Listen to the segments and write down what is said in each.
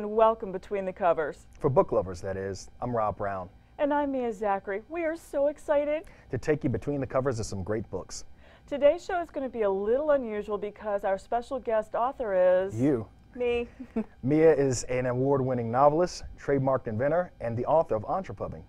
welcome Between the Covers. For book lovers, that is. I'm Rob Brown. And I'm Mia Zachary. We are so excited to take you between the covers of some great books. Today's show is going to be a little unusual because our special guest author is. You. Me. Mia is an award winning novelist, trademarked inventor, and the author of Entrepubbing.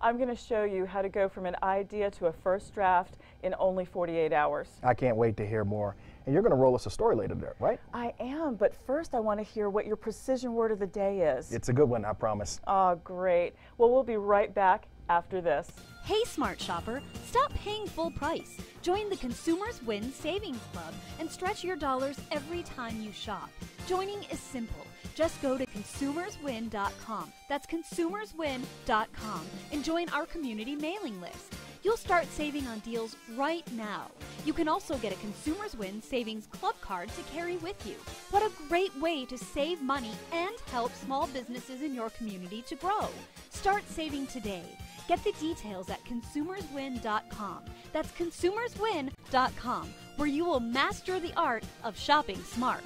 I'm going to show you how to go from an idea to a first draft in only 48 hours. I can't wait to hear more. And you're going to roll us a story later, there, right? I am, but first I want to hear what your precision word of the day is. It's a good one, I promise. Oh, great. Well, we'll be right back after this. Hey, smart shopper, stop paying full price. Join the Consumers Win Savings Club and stretch your dollars every time you shop. Joining is simple. Just go to consumerswin.com. That's consumerswin.com and join our community mailing list. You'll start saving on deals right now. You can also get a Consumers Win Savings Club card to carry with you. What a great way to save money and help small businesses in your community to grow. Start saving today. Get the details at consumerswin.com. That's consumerswin.com, where you will master the art of shopping smart.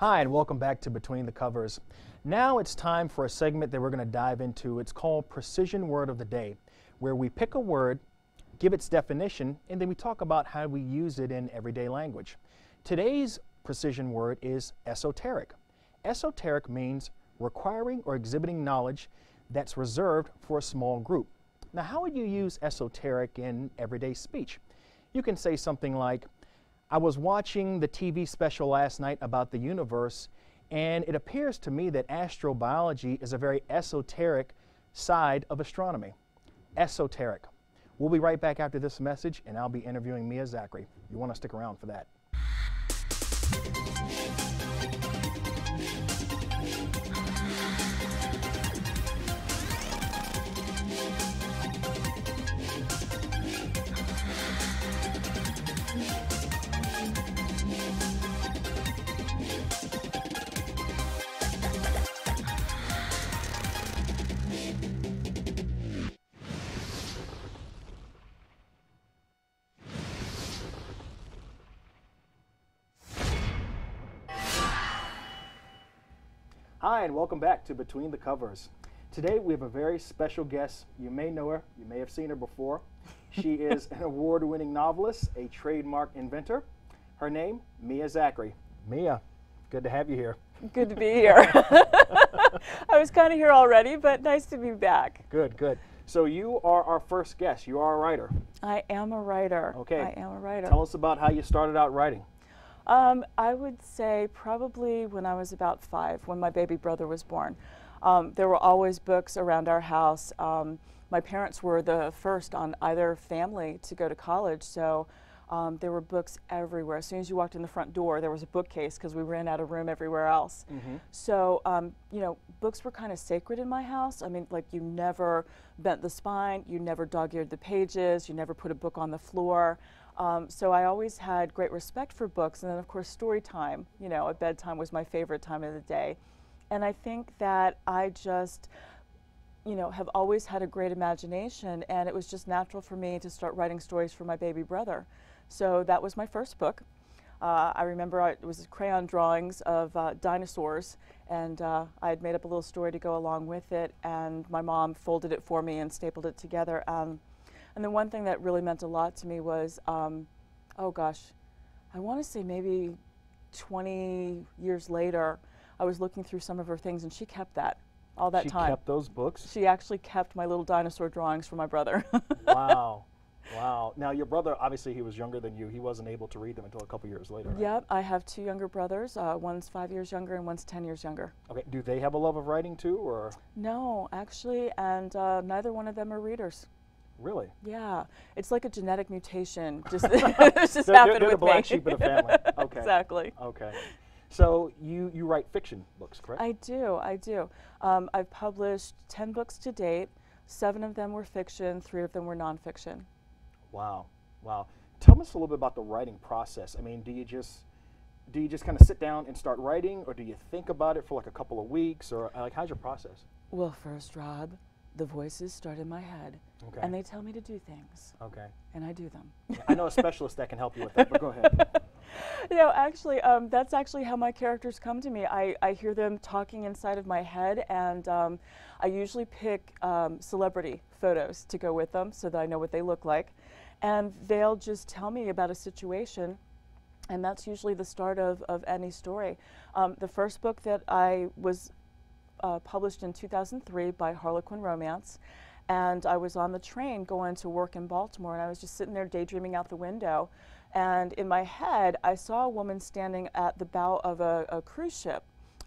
Hi, and welcome back to Between the Covers. Now it's time for a segment that we're going to dive into. It's called Precision Word of the Day, where we pick a word, give its definition, and then we talk about how we use it in everyday language. Today's precision word is esoteric. Esoteric means requiring or exhibiting knowledge that's reserved for a small group. Now, how would you use esoteric in everyday speech? You can say something like, I was watching the TV special last night about the universe and it appears to me that astrobiology is a very esoteric side of astronomy. Esoteric. We'll be right back after this message, and I'll be interviewing Mia Zachary. You want to stick around for that. Hi, and welcome back to Between the Covers. Today we have a very special guest. You may know her, you may have seen her before. She is an award winning novelist, a trademark inventor. Her name, Mia Zachary. Mia, good to have you here. Good to be here. I was kind of here already, but nice to be back. Good, good. So you are our first guest. You are a writer. I am a writer. Okay. I am a writer. Tell us about how you started out writing. Um, I would say probably when I was about five, when my baby brother was born. Um, there were always books around our house. Um, my parents were the first on either family to go to college, so um, there were books everywhere. As soon as you walked in the front door, there was a bookcase because we ran out of room everywhere else. Mm -hmm. So, um, you know, books were kind of sacred in my house. I mean, like you never bent the spine, you never dog-eared the pages, you never put a book on the floor. Um, so I always had great respect for books. And then, of course, story time, you know, at bedtime was my favorite time of the day. And I think that I just, you know, have always had a great imagination. And it was just natural for me to start writing stories for my baby brother. So that was my first book. Uh, I remember I, it was crayon drawings of uh, dinosaurs, and uh, I had made up a little story to go along with it, and my mom folded it for me and stapled it together. Um, and the one thing that really meant a lot to me was, um, oh gosh, I want to say maybe 20 years later, I was looking through some of her things and she kept that all that she time. She kept those books? She actually kept my little dinosaur drawings for my brother. wow. Wow. Now, your brother, obviously, he was younger than you. He wasn't able to read them until a couple years later. Right? Yep. I have two younger brothers. Uh, one's five years younger and one's 10 years younger. Okay. Do they have a love of writing too, or? No, actually, and uh, neither one of them are readers. Really? Yeah, it's like a genetic mutation. Just, it's just they're, happened they're with the black me. sheep of the family. Okay. exactly. Okay. So you you write fiction books, correct? I do. I do. Um, I've published ten books to date. Seven of them were fiction. Three of them were nonfiction. Wow. Wow. Tell us a little bit about the writing process. I mean, do you just do you just kind of sit down and start writing, or do you think about it for like a couple of weeks, or like how's your process? Well, first, Rob, the voices start in my head, Okay. and they tell me to do things, okay. and I do them. I know a specialist that can help you with that, but go ahead. you know, actually, um, that's actually how my characters come to me. I, I hear them talking inside of my head, and um, I usually pick um, celebrity photos to go with them so that I know what they look like. And they'll just tell me about a situation, and that's usually the start of, of any story. Um, the first book that I was uh, published in 2003 by Harlequin Romance. And I was on the train going to work in Baltimore, and I was just sitting there daydreaming out the window. And in my head, I saw a woman standing at the bow of a, a cruise ship.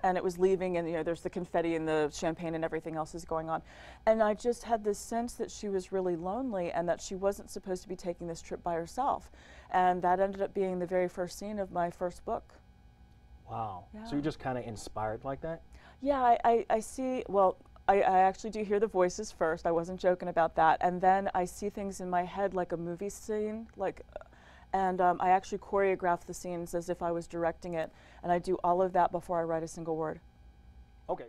And it was leaving, and you know, there's the confetti and the champagne and everything else is going on. And I just had this sense that she was really lonely and that she wasn't supposed to be taking this trip by herself. And that ended up being the very first scene of my first book. Wow. So you're just kind of inspired like that? Yeah, I, I, I see, well, I, I actually do hear the voices first. I wasn't joking about that. And then I see things in my head like a movie scene, like, uh, and um, I actually choreograph the scenes as if I was directing it. And I do all of that before I write a single word. Okay.